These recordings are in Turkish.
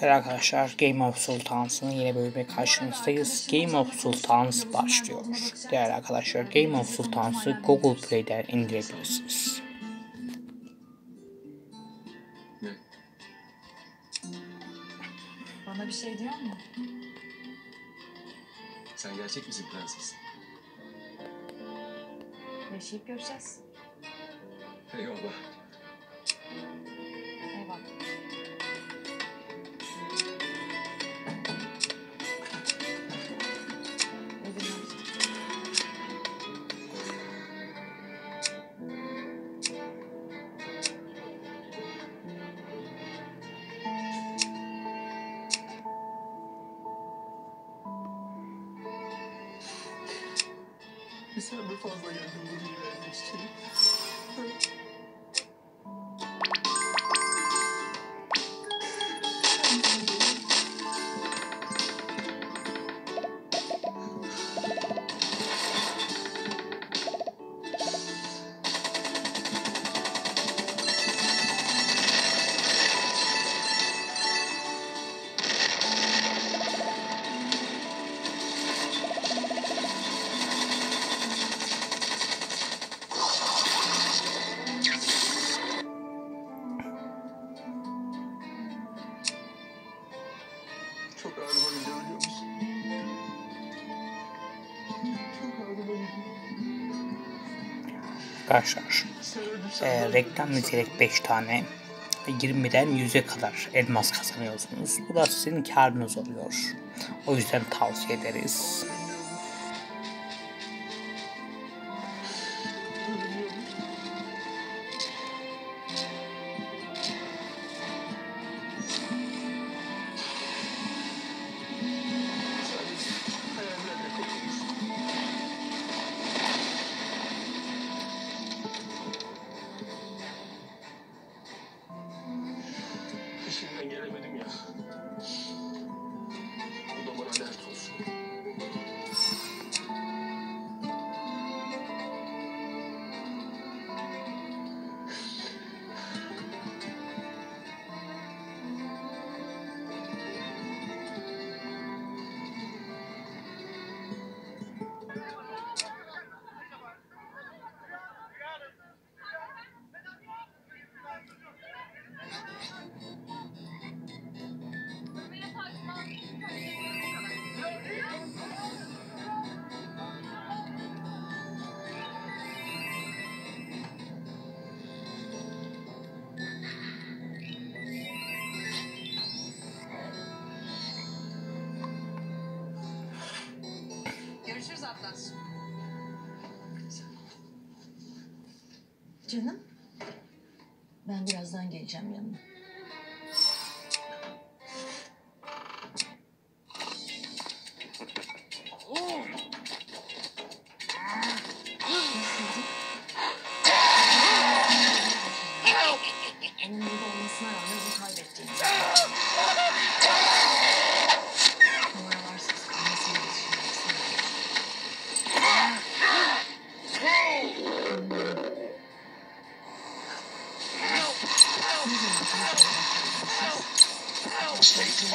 Evet arkadaşlar Game of Sultans'ın yeni bölümüne karşınızdayız. Game of Sultans başlıyor. Değerli arkadaşlar Game of Sultans'ı Google Play'den indirebilirsiniz. Bana bir şey diyor mu? Sen gerçek misin prenses? Yaşayıp göreceğiz. Eyvallah. Sen mi fazla geldin bu dünyaya çiçeğim? Çok Arkadaşlar e, ben reklam izleyerek 5 tane 20'den 100'e kadar elmas kazanıyorsunuz. Bu da sizin karınız oluyor. O yüzden tavsiye ederiz. Atlas. Canım. Ben birazdan geleceğim yanına.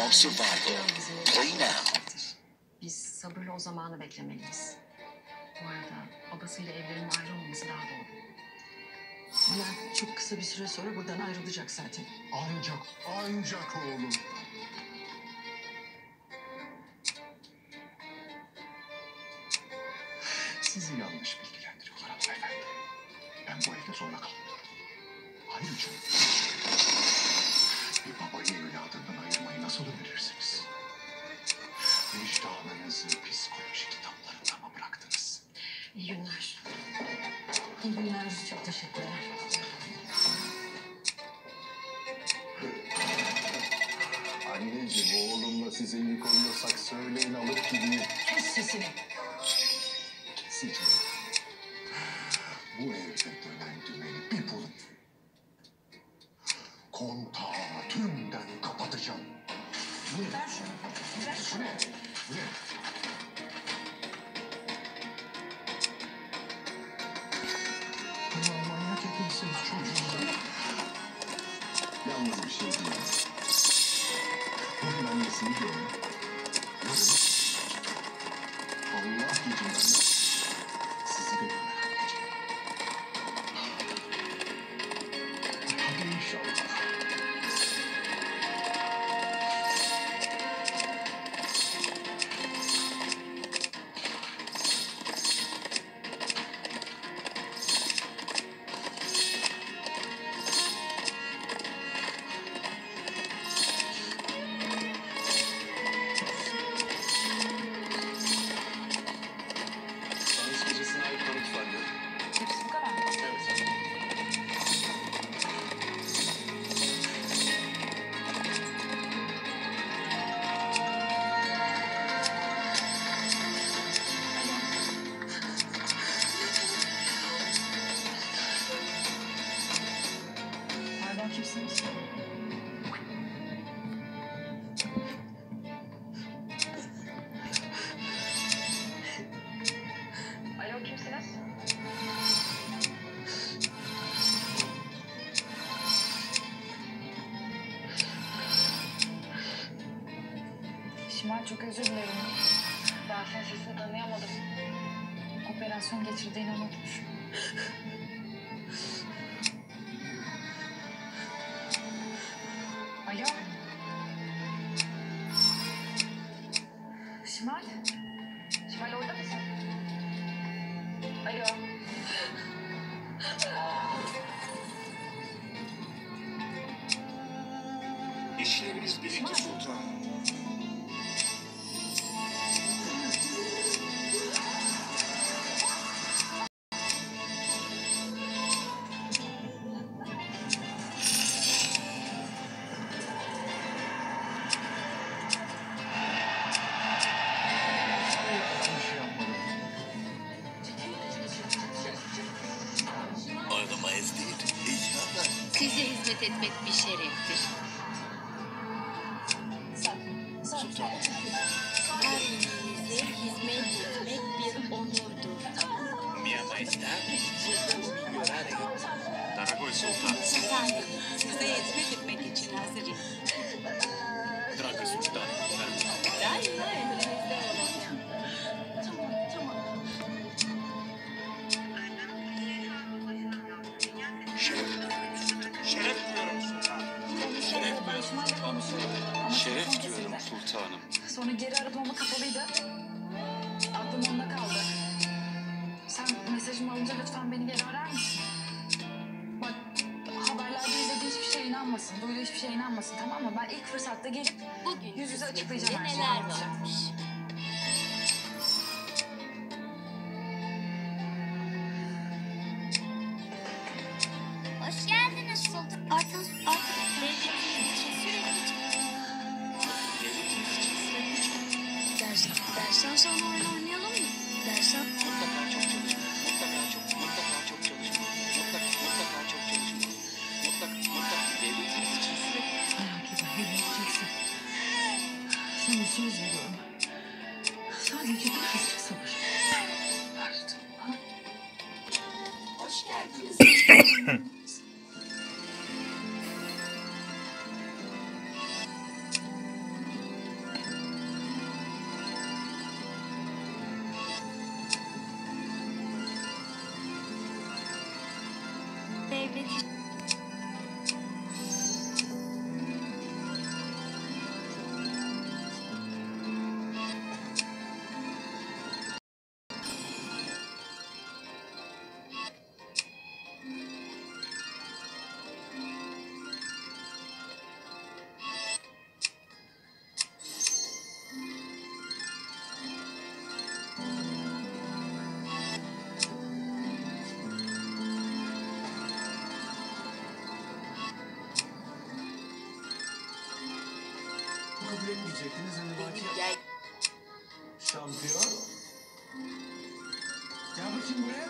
Of survival. Play now. Biz sabırla o zamanı beklemeliyiz. Bu arada babasıyla evlerin ayrı olması daha doğru. Bülent çok kısa bir süre sonra buradan ayrılacak zaten. Ancak, ancak oğlum. Sizi yanlış bilgilendiriyorlar hanımefendi. Ben bu evde zorla kalmıyorum. Ayrıca bir babayı evladından ayırmayı nasıl önerirsiniz? Vicdanınızı psikoloji kitaplarında mı bıraktınız? İyi günler. İyi günler. Çok teşekkürler. Anneciğim oğlumla size yük oluyorsak söyleyin alıp gideyim. Kes sesini. Sizce bu evde dönen dümeni bir bulun. Kontağı Allah gücünden çok özür dilerim. Ben senin sesini tanıyamadım. Operasyon geçirdiğini unutmuşum. Alo. Şimal. Size hizmet etmek bir şereftir. İyiliğinize hizmet etmek bir onurdur. Mi. Daragoy Sultan. Size hizmet etmek için hazırım. İnanmasın. Duyduğu hiçbir şeye inanmasın tamam mı? Ben ilk fırsatta gelip Bugün Yüz yüze açıklayacağım her şeyi, neler varmış. Hoş geldiniz sultan. Artık artık devletimiz için sürekli Dersen, dersen sonra Hmm. Etmeyecektiniz Emrivaki. Gel. Şampiyon. Gel bakayım buraya.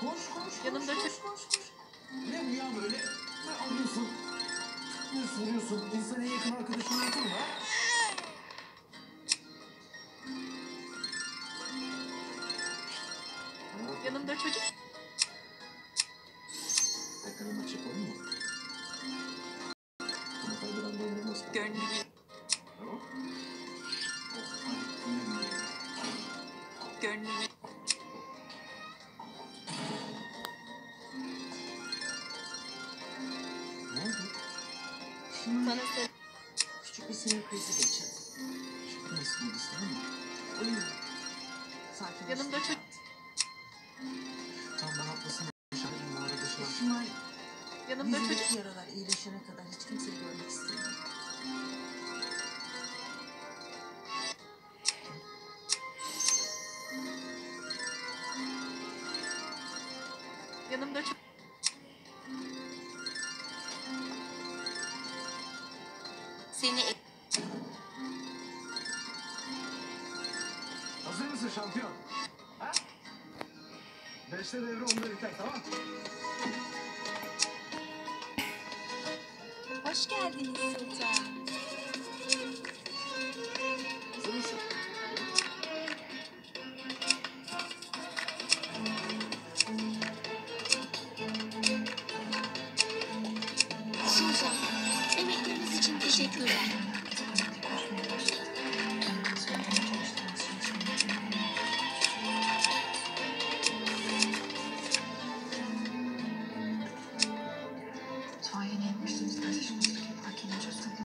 Koş koş koş. Yanımda koş, koş, koş. Ne bu ya böyle? Ne alıyorsun? Ne soruyorsun? İnsan en yakın arkadaşını unutur mu? önlüğü. Ne. Küçük bir sinir krizi geçirdim. Nasıl oldu değil mi? Uyuyor. Sakin Yanımda çocuk. Tam ben haklısın. Şahidim bu arada şu an. Yanımda çocuk. Yaralar iyileşene kadar hiç kimseyi görmek istemiyorum. Yanımda çocuk. Seni Hazır mısın şampiyon? Ha? Beşte devre onda biter tamam hoş geldiniz sultan.